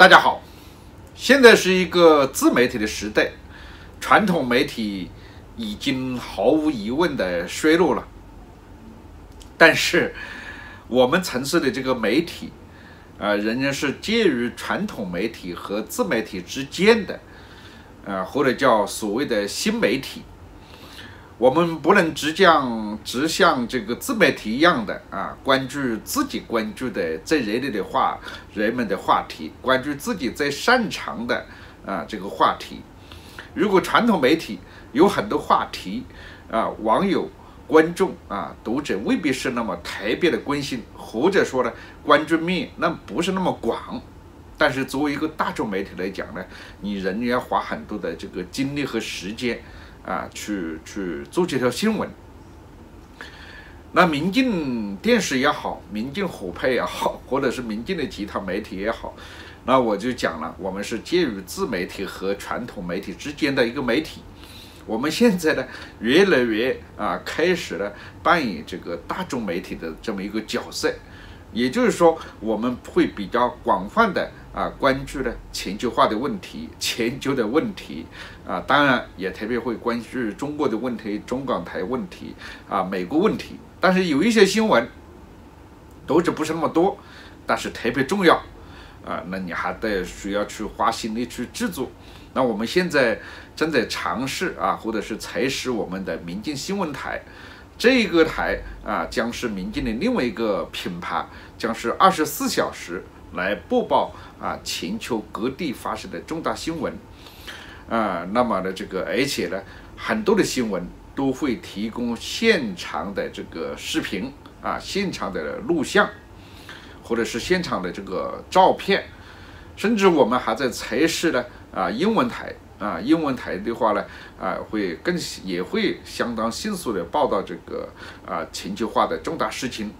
大家好，现在是一个自媒体的时代，传统媒体已经毫无疑问的衰落了。但是，我们城市的这个媒体，啊，仍然是介于传统媒体和自媒体之间的，啊，或者叫所谓的新媒体。我们不能只讲只像这个自媒体一样的啊，关注自己关注的最热烈的话，人们的话题，关注自己最擅长的啊这个话题。如果传统媒体有很多话题啊，网友、观众啊、读者未必是那么特别的关心，或者说呢，关注面那不是那么广。但是作为一个大众媒体来讲呢，你仍然要花很多的这个精力和时间。啊，去去做这条新闻。那民进电视也好，民进火拍也好，或者是民进的其他媒体也好，那我就讲了，我们是介于自媒体和传统媒体之间的一个媒体。我们现在呢，越来越啊，开始了扮演这个大众媒体的这么一个角色。也就是说，我们会比较广泛的啊关注呢全球化的问题、全球的问题啊，当然也特别会关注中国的问题、中港台问题啊、美国问题。但是有一些新闻，读者不是那么多，但是特别重要啊，那你还得需要去花心力去制作。那我们现在正在尝试啊，或者是采使我们的民进新闻台。这个台啊，将是民进的另外一个品牌，将是二十四小时来播报啊全球各地发生的重大新闻啊。那么呢，这个而且呢，很多的新闻都会提供现场的这个视频啊，现场的录像，或者是现场的这个照片，甚至我们还在测试呢啊英文台。啊，英文台的话呢，啊，会更也会相当迅速的报道这个啊全球化的重大事情。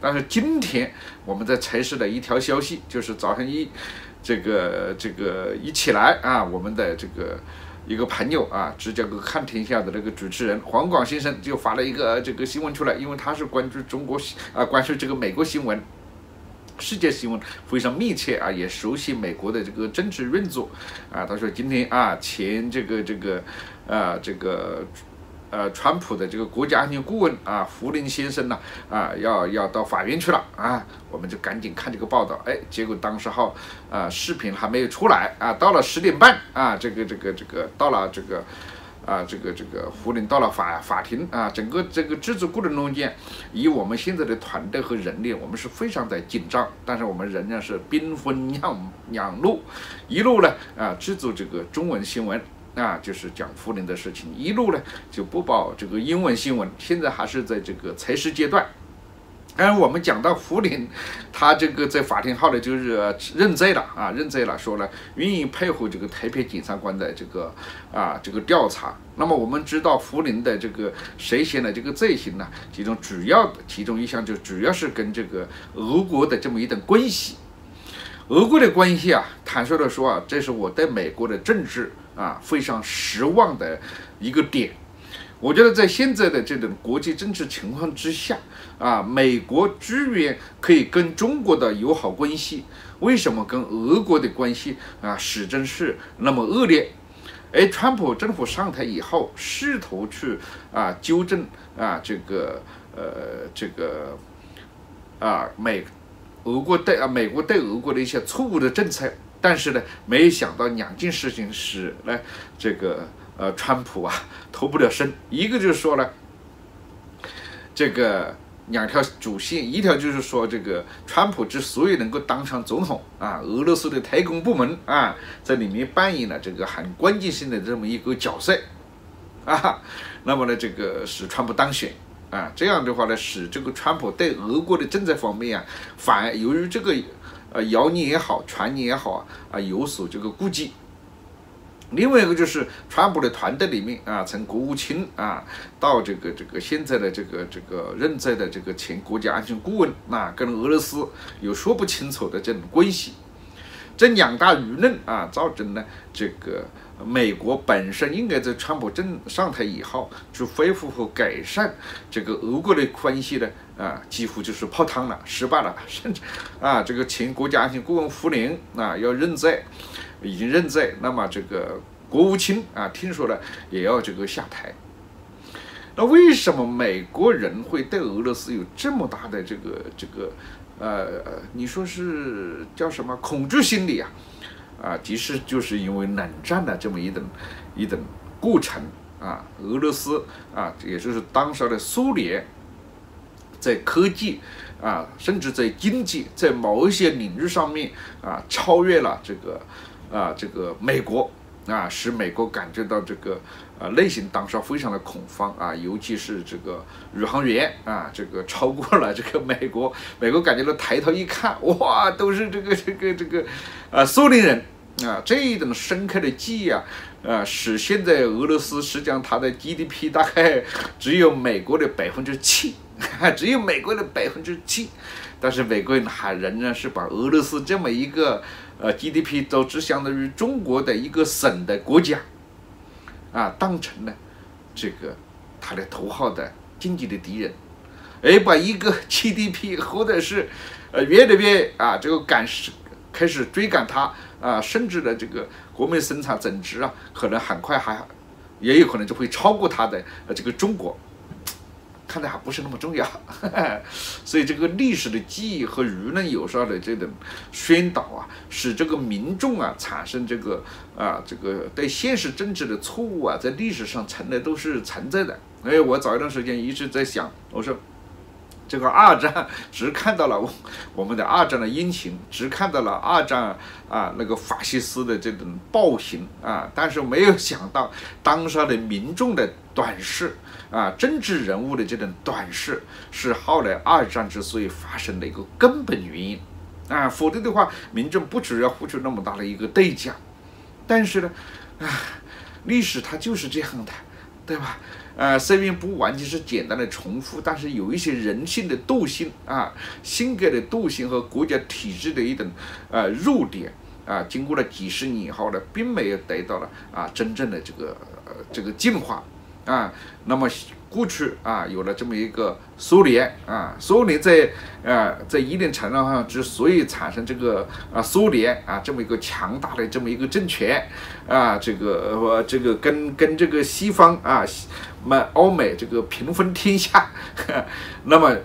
但是今天我们在测试的一条消息，就是早上一这个这个一起来啊，我们的这个一个朋友啊，芝加哥看天下的那个主持人黄广先生就发了一个这个新闻出来，因为他是关注中国啊，关注这个美国新闻。世界新闻非常密切啊，也熟悉美国的这个政治运作啊。他说今天啊，前这个这个啊这个呃川普的这个国家安全顾问啊福林先生呢啊要要到法院去了啊，我们就赶紧看这个报道。哎，结果当时候啊视频还没有出来啊，到了十点半啊，这个这个这个到了这个。啊，这个这个胡林到了法法庭啊，整个这个制作过程中间，以我们现在的团队和人力，我们是非常的紧张，但是我们仍然是兵分两两路，一路呢啊制作这个中文新闻啊，就是讲胡林的事情，一路呢就不报这个英文新闻，现在还是在这个测试阶段。而我们讲到福林，他这个在法庭后来就是认罪了啊，认罪了，说了愿意配合这个特别检察官的这个啊这个调查。那么我们知道福林的这个涉嫌的这个罪行呢，其中主要的其中一项就主要是跟这个俄国的这么一段关系。俄国的关系啊，坦率的说啊，这是我对美国的政治啊非常失望的一个点。我觉得在现在的这种国际政治情况之下，啊，美国居然可以跟中国的友好关系，为什么跟俄国的关系啊始终是那么恶劣？而川普政府上台以后，试图去啊纠正啊这个呃这个啊美俄国对啊美国对俄国的一些错误的政策，但是呢，没想到两件事情使呢这个。呃，川普啊，脱不了身。一个就是说呢，这个两条主线，一条就是说，这个川普之所以能够当上总统啊，俄罗斯的特工部门啊，在里面扮演了这个很关键性的这么一个角色啊。那么呢，这个使川普当选啊，这样的话呢，使这个川普对俄国的政策方面啊，反而由于这个呃谣言也好，传言也好啊，啊有所这个顾忌。另外一个就是川普的团队里面啊，从国务卿啊到这个这个现在的这个这个任在的这个前国家安全顾问，那跟俄罗斯有说不清楚的这种关系。这两大舆论啊，造成了这个美国本身应该在川普政上台以后去恢复和改善这个俄国的关系呢啊，几乎就是泡汤了，失败了，甚至啊，这个前国家安全顾问胡林啊要认罪，已经认罪，那么这个国务卿啊，听说了也要这个下台。那为什么美国人会对俄罗斯有这么大的这个这个呃，你说是叫什么恐惧心理啊？啊，其实就是因为冷战的这么一等一等过程啊，俄罗斯啊，也就是当时的苏联。在科技啊，甚至在经济，在某一些领域上面啊，超越了这个啊，这个美国啊，使美国感觉到这个啊内心当时非常的恐慌啊，尤其是这个宇航员啊，这个超过了这个美国，美国感觉到抬头一看，哇，都是这个这个这个啊苏联人啊，这一种深刻的记忆啊，啊，使现在俄罗斯实际上它的 GDP 大概只有美国的百分之七。只有美国的百分之七，但是美国人还仍然是把俄罗斯这么一个呃 GDP 都只相当于中国的一个省的国家啊，当成了这个他的头号的经济的敌人，而把一个 GDP 或者是呃越来越啊这个赶是开始追赶他啊，甚至的这个国民生产总值啊，可能很快还也有可能就会超过他的呃这个中国。看的还不是那么重要，所以这个历史的记忆和舆论有时候的这种宣导啊，使这个民众啊产生这个啊这个对现实政治的错误啊，在历史上从来都是存在的。哎，我早一段时间一直在想，我说。这个二战只看到了我们的二战的阴晴，只看到了二战啊那个法西斯的这种暴行啊，但是没有想到当时的民众的短视啊，政治人物的这种短视是后来二战之所以发生的一个根本原因啊，否则的话，民众不只要付出那么大的一个代价。但是呢，啊，历史它就是这样的，对吧？呃，虽然不完全是简单的重复，但是有一些人性的惰性啊，性格的惰性和国家体制的一种呃弱点啊，经过了几十年以后呢，并没有得到了啊真正的这个呃这个进化啊，那么。过去啊，有了这么一个苏联啊，苏联在呃在一定程度上之所以产生这个啊苏联啊这么一个强大的这么一个政权啊，这个呃这个跟跟这个西方啊，么欧美这个平分天下，那么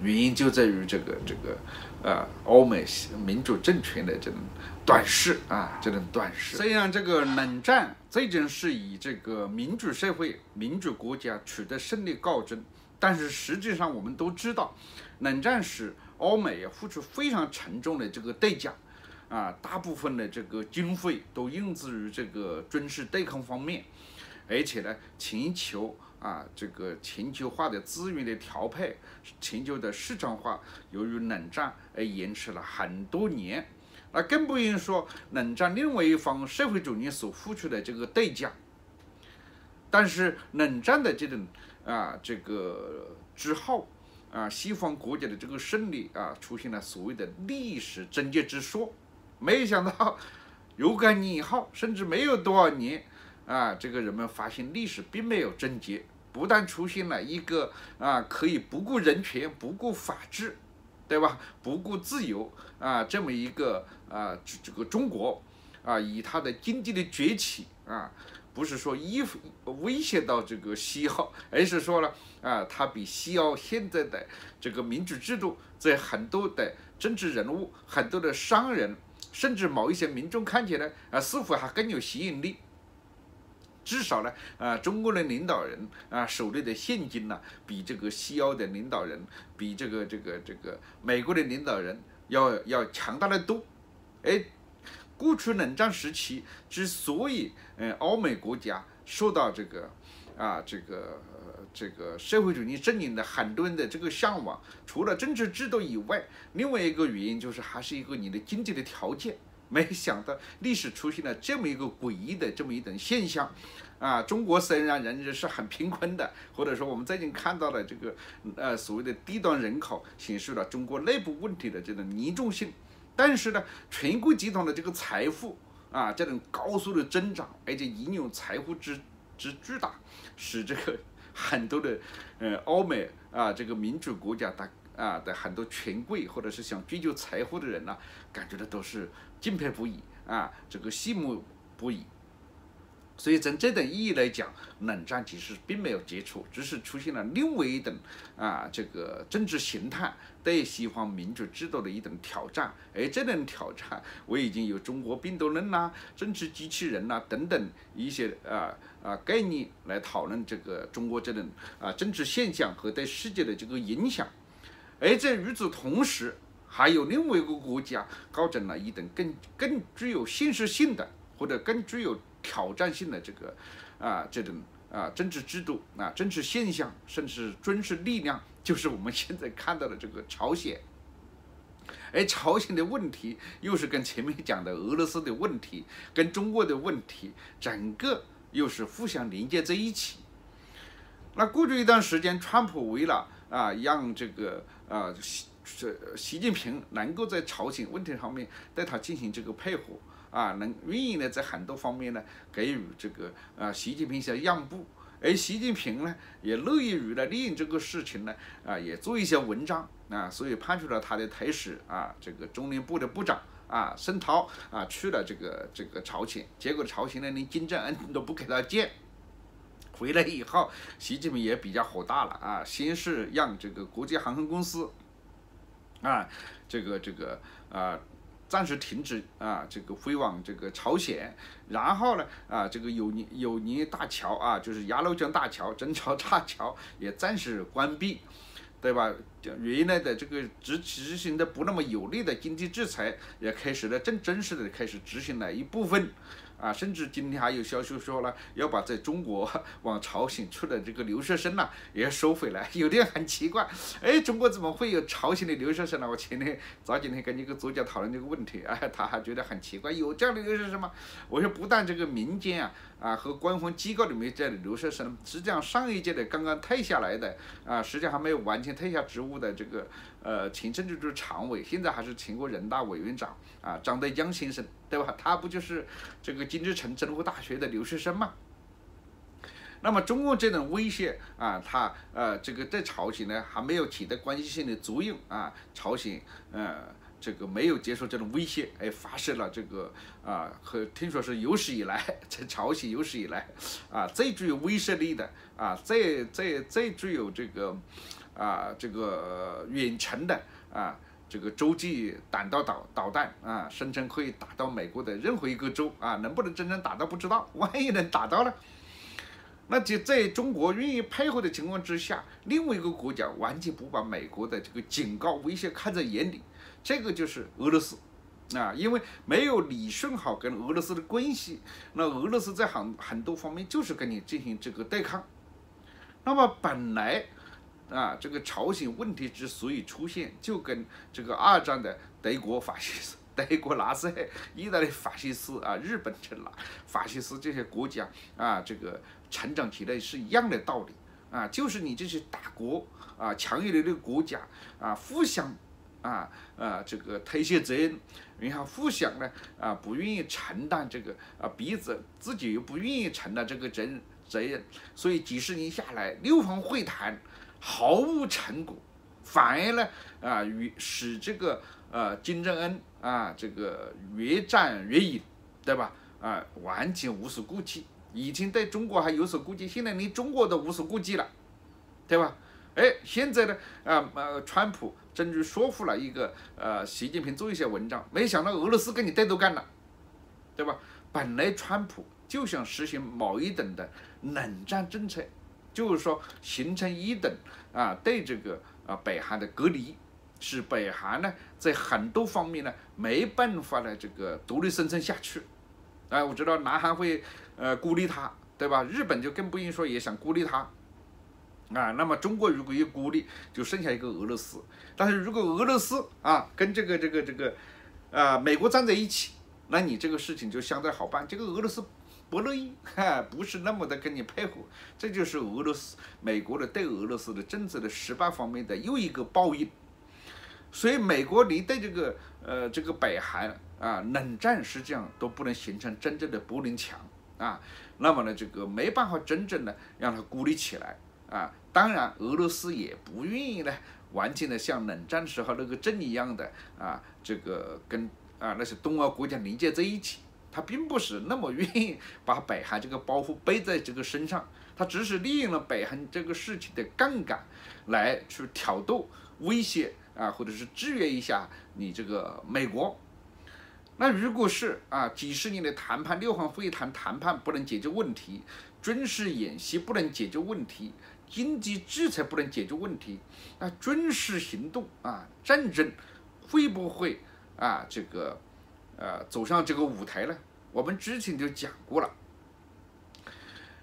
原因就在于这个这个呃欧美民主政权的这种。短视啊，这种短视。虽然这个冷战最终是以这个民主社会、民主国家取得胜利告终，但是实际上我们都知道，冷战时欧美也付出非常沉重的这个代价，啊，大部分的这个经费都用之于这个军事对抗方面，而且呢，全球啊，这个全球化的资源的调配、全球的市场化，由于冷战而延迟了很多年。那更不用说冷战另外一方社会主义所付出的这个代价。但是冷战的这种啊，这个之后啊，西方国家的这个胜利啊，出现了所谓的历史终结之说。没想到 若干年以后，甚至没有多少年啊，这个人们发现历史并没有终结，不但出现了一个啊，可以不顾人权、不顾法治。对吧？不顾自由啊，这么一个啊，这个中国啊，以它的经济的崛起啊，不是说依威胁到这个西欧，而是说了啊，它比西欧现在的这个民主制度，在很多的政治人物、很多的商人，甚至某一些民众看起来啊，似乎还更有吸引力。至少呢，啊，中国的领导人啊，手里的现金呢，比这个西欧的领导人，比这个这个这个美国的领导人要要强大的多。哎，过去冷战时期之所以，嗯，欧美国家受到这个啊这个这个社会主义阵营的很多人的这个向往，除了政治制度以外，另外一个原因就是还是一个你的经济的条件。没想到历史出现了这么一个诡异的这么一种现象，啊，中国虽然人人是很贫困的，或者说我们最近看到的这个呃所谓的低端人口，显示了中国内部问题的这种严重性，但是呢，全国集团的这个财富啊这种高速的增长，而且应有财富之之巨大，使这个很多的呃欧美啊这个民主国家的啊的很多权贵或者是想追求财富的人呢，感觉到都是敬佩不已啊，这个羡慕不已。所以从这等意义来讲，冷战其实并没有结束，只是出现了另外一等啊这个政治形态对西方民主制度的一等挑战。而这等挑战，我已经有中国病毒论呐、政治机器人呐等等一些啊啊概念来讨论这个中国这种啊政治现象和对世界的这个影响。而在与此同时，还有另外一个国家搞整了一等更更具有现实性的或者更具有。挑战性的这个啊，这种啊政治制度啊政治现象，甚至军事力量，就是我们现在看到的这个朝鲜。而朝鲜的问题，又是跟前面讲的俄罗斯的问题，跟中国的问题，整个又是互相连接在一起。那过去一段时间，川普为了啊让这个啊这习近平能够在朝鲜问题上面对他进行这个配合。啊，能愿意呢，在很多方面呢，给予这个啊，习近平一些让步，而习近平呢，也乐意于呢，利用这个事情呢，啊，也做一些文章啊，所以派出了他的特使啊，这个中联部的部长啊，申涛啊，去了这个这个朝鲜，结果朝鲜呢，连金正恩都不给他见，回来以后，习近平也比较火大了啊，先是让这个国际航空公司啊，这个这个啊。暂时停止啊，这个飞往这个朝鲜，然后呢啊，这个友尼友尼大桥啊，就是鸭绿江大桥、真桥大桥也暂时关闭，对吧？原来的这个执执行的不那么有力的经济制裁，也开始了正正式的开始执行了一部分。啊，甚至今天还有消息说了，要把在中国 往朝鲜出的这个留学生呢，也要收回来。有点很奇怪，哎，中国怎么会有朝鲜的留学生呢？我前天早几天跟一个作家讨论这个问题，哎，他还觉得很奇怪，有这样的留学生吗？我说，不但这个民间啊啊和官方机构里面这样的留学生，实际上上一届的刚刚退下来的啊，实际上还没有完全退下职务的这个呃前政治局常委，现在还是全国人大委员长啊，张德江先生。对吧？他不就是这个金日成政府大学的留学生吗？那么中共这种威胁啊，他呃，这个在朝鲜呢还没有起到关系性的作用啊。朝鲜呃，这个没有接受这种威胁，哎，发射了这个啊，和听说是有史以来 在朝鲜有史以来啊最具有威慑力的啊，最最最具有这个啊这个远程的啊。这个洲际弹道导导弹啊，声称可以打到美国的任何一个州啊，能不能真正打到不知道，万一能打到呢？那就在中国愿意配合的情况之下，另外一个国家完全不把美国的这个警告威胁看在眼里，这个就是俄罗斯啊，因为没有理顺好跟俄罗斯的关系，那俄罗斯在很很多方面就是跟你进行这个对抗，那么本来。啊，这个朝鲜问题之所以出现，就跟这个二战的德国法西斯、德国纳粹、意大利法西斯啊、日本这啦法西斯这些国家啊，这个成长起来是一样的道理啊，就是你这些大国啊、强有力的国家啊，互相啊啊这个推卸责任，然后互相呢啊不愿意承担这个啊彼此自己又不愿意承担这个责责任，所以几十年下来，六方会谈。毫无成果，反而呢啊，与使这个呃金正恩啊这个越战越勇，对吧？啊，完全无所顾忌。以前对中国还有所顾忌，现在连中国都无所顾忌了，对吧？哎，现在呢啊呃，川普终于说服了一个呃习近平做一些文章，没想到俄罗斯跟你对头干了，对吧？本来川普就想实行某一等的冷战政策。就是说，形成一等啊，对这个啊北韩的隔离，使北韩呢在很多方面呢没办法呢这个独立生存下去。啊，我知道南韩会呃孤立他，对吧？日本就更不用说，也想孤立他。啊，那么中国如果一孤立，就剩下一个俄罗斯。但是如果俄罗斯啊跟这个这个这个啊美国站在一起，那你这个事情就相对好办。这个俄罗斯。不乐意，哈，不是那么的跟你配合，这就是俄罗斯、美国的对俄罗斯的政策的失败方面的又一个报应。所以，美国你对这个呃这个北韩啊冷战实际上都不能形成真正的柏林墙啊，那么呢，这个没办法真正的让它孤立起来啊，当然俄罗斯也不愿意呢，完全的像冷战时候那个阵一样的啊，这个跟啊那些东欧国家连接在一起。他并不是那么愿意把北韩这个包袱背在这个身上，他只是利用了北韩这个事情的杠杆，来去挑逗、威胁啊，或者是制约一下你这个美国。那如果是啊，几十年的谈判、六方会谈谈判不能解决问题，军事演习不能解决问题，经济制裁不能解决问题，那军事行动啊，战争会不会啊这个？呃，走上这个舞台呢，我们之前就讲过了。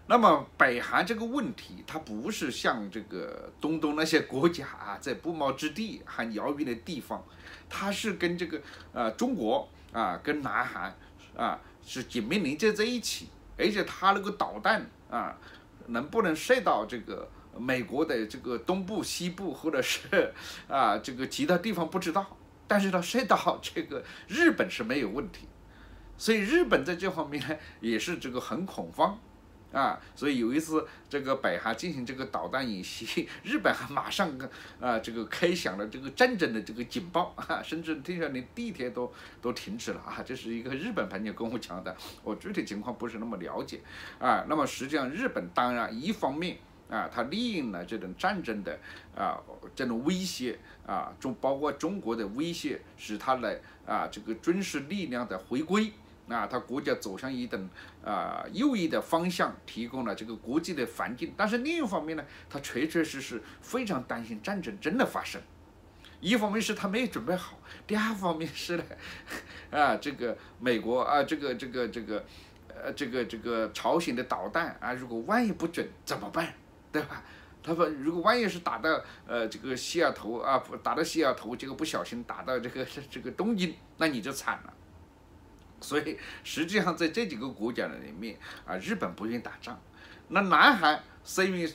那么北韩这个问题，它不是像这个东东那些国家啊，在不毛之地很遥远的地方，它是跟这个呃中国啊，跟南韩啊是紧密连接在一起，而且它那个导弹啊，能不能射到这个美国的这个东部、西部，或者是啊这个其他地方不知道。但是呢，射到这个 日本是没有问题，所以日本在这方面呢也是这个很恐慌啊。所以有一次这个北韩进行这个导弹演习，日本还马上啊这个开响了这个战争的这个警报啊，甚至听说连地铁都都停止了啊。这是一个日本朋友跟我讲的，我具体情况不是那么了解啊。那么实际上日本当然一方面。啊，他利用了这种战争的啊这种威胁啊，中包括中国的威胁，使他来啊这个军事力量的回归啊，他国家走向一种啊右翼的方向，提供了这个国际的环境。但是另一方面呢，他确确实实非常担心战争真的发生。一方面是他没有准备好，第二方面是呢啊这个美国啊这个这个这个呃这个这个朝鲜的导弹啊，如果万一不准怎么办？对吧？他说，如果万一是打到呃这个西雅图啊，打到西雅图，结果不小心打到这个 这个东京，那你就惨了。所以实际上在这几个国家的里面啊，日本不愿意打仗。那南韩是因为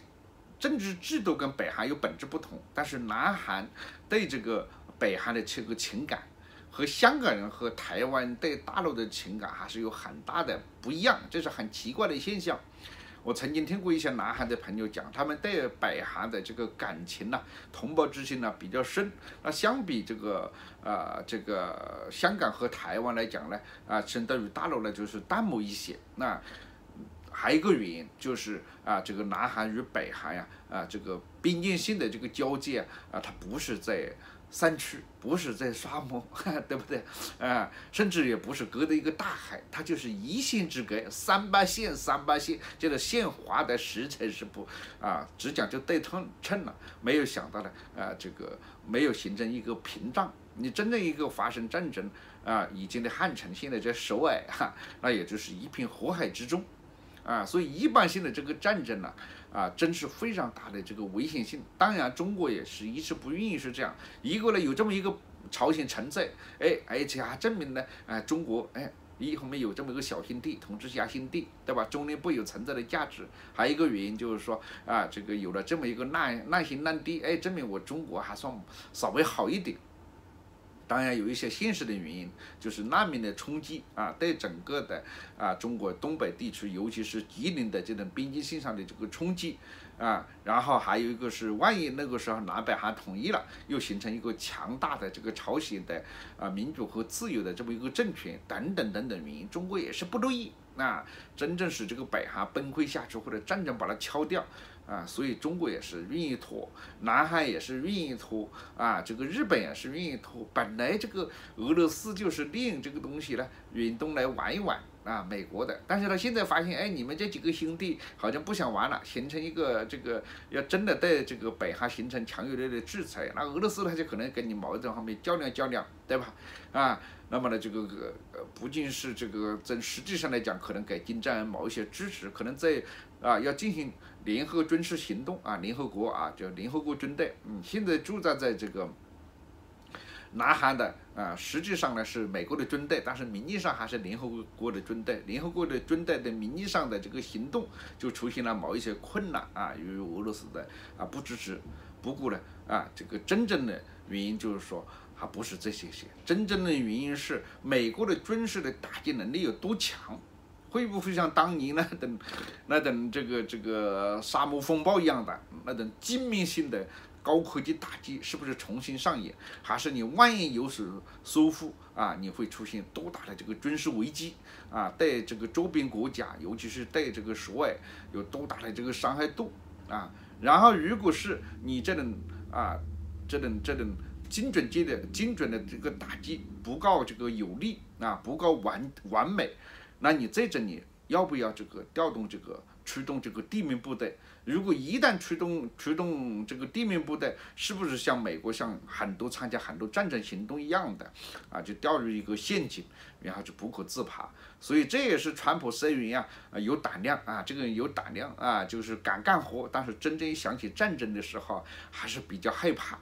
政治制度跟北韩有本质不同，但是南韩对这个北韩的这个情感和香港人和台湾对大陆的情感还是有很大的不一样，这是很奇怪的现象。我曾经听过一些南韩的朋友讲，他们对北韩的这个感情呢，同胞之心呢比较深。那相比这个呃这个香港和台湾来讲呢，啊，相对于大陆呢就是淡漠一些。那还有一个原因就是啊，这个南韩与北韩呀，啊，这个边境性的这个交界啊，它不是在。山区不是在沙漠，对不对？啊，甚至也不是隔着一个大海，它就是一线之隔，三八线，三八线，这个线划的实在是不啊，只讲就对称称了。没有想到呢，啊，这个没有形成一个屏障。你真正一个发生战争啊，已经的汉城现在在首尔哈，那也就是一片火海之中。啊，所以一般性的这个战争呢，啊，真是非常大的这个危险性。当然，中国也是一直不愿意是这样。一个呢，有这么一个朝鲜存在，哎，而且还证明呢，啊，中国，哎，一后面有这么一个小兄弟统治下兄弟，对吧？中立不有存在的价值。还有一个原因就是说，啊，这个有了这么一个难难兄难弟，哎，证明我中国还算稍微好一点。当然有一些现实的原因，就是难民的冲击啊，对整个的啊中国东北地区，尤其是吉林的这种边境线上的这个冲击啊，然后还有一个是，万一那个时候南北韩统一了，又形成一个强大的这个朝鲜的啊民主和自由的这么一个政权等等等等原因，中国也是不乐意。那真正使这个北韩崩溃下去，或者战争把它敲掉啊，所以中国也是愿意拖，南韩也是愿意拖啊，这个日本也是愿意拖。本来这个俄罗斯就是利用这个东西呢，远东来玩一玩。啊，美国的，但是他现在发现，哎，你们这几个兄弟好像不想玩了，形成一个这个要真的对这个北韩形成强有力的制裁，那俄罗斯他就可能跟你某一种方面较量较量，对吧？啊，那么呢，这个呃不仅是这个在实际上来讲，可能给金正恩某一些支持，可能在啊要进行联合军事行动啊，联合国啊，叫联合国军队，嗯，现在驻扎在这个。南韩的啊，实际上呢是美国的军队，但是名义上还是联合国的军队。联合国的军队的名义上的这个行动就出现了某一些困难啊，由于俄罗斯的啊不支持。不过呢啊，这个真正的原因就是说，还不是这些些，真正的原因是美国的军事的打击能力有多强，会不会像当年那等 那等这个这个沙漠风暴一样的那种致命性的高科技打击，是不是重新上演？还是你万一有所疏忽啊，你会出现多大的这个军事危机啊？对这个周边国家，尤其是对这个所外有多大的这个伤害度啊？然后，如果是你这种啊，这种这种精准级的精准的这个打击不够这个有力啊，不够完完美，那你在这里要不要这个调动这个？出动这个地面部队，如果一旦出动出动这个地面部队，是不是像美国像很多参加很多战争行动一样的啊，就掉入一个陷阱，然后就不可自拔？所以这也是川普声援啊，有胆量啊，这个人有胆量啊，就是敢干活，但是真正想起战争的时候，还是比较害怕。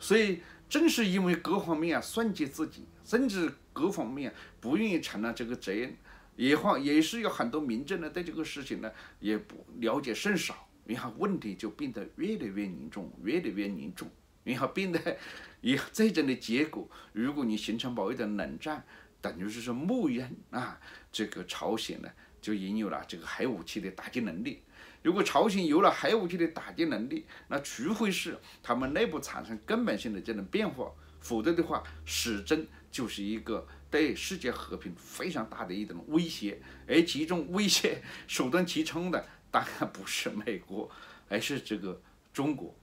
所以正是因为各方面啊算计自己，甚至各方面不愿意承担这个责任。也换也是有很多民众呢，对这个事情呢也不了解甚少，然后问题就变得越来越严重，越来越严重，然后变得以最终的结果，如果你形成某一种冷战，等于是说默认啊，这个朝鲜呢就拥有了这个核武器的打击能力。如果朝鲜有了核武器的打击能力，那除非是他们内部产生根本性的这种变化。否则的话，始终就是一个对世界和平非常大的一种威胁，而其中威胁 首当其冲的当然不是美国，而 是这个中国，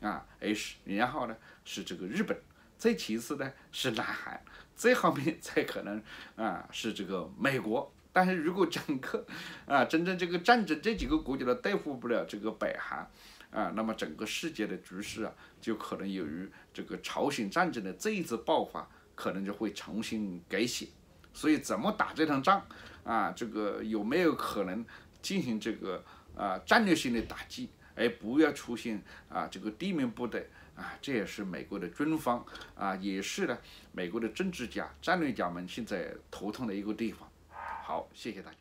啊，而是然后呢是这个日本，再其次呢是南韩，最后面才可能啊是这个美国。但是如果整个啊真正这个战争这几个国家都对付不了这个北韩。啊，那么整个世界的局势啊，就可能由于这个朝鲜战争的这一次爆发，可能就会重新改写。所以怎么打这场仗啊？这个有没有可能进行这个啊战略性的打击，而不要出现啊这个地面部队啊？这也是美国的军方啊，也是呢美国的政治家、战略家们现在头痛的一个地方。好，谢谢大家。